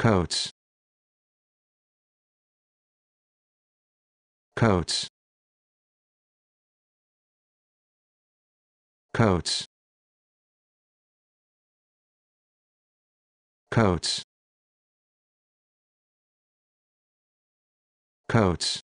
coats. Coats. Coats. Coats. Coats.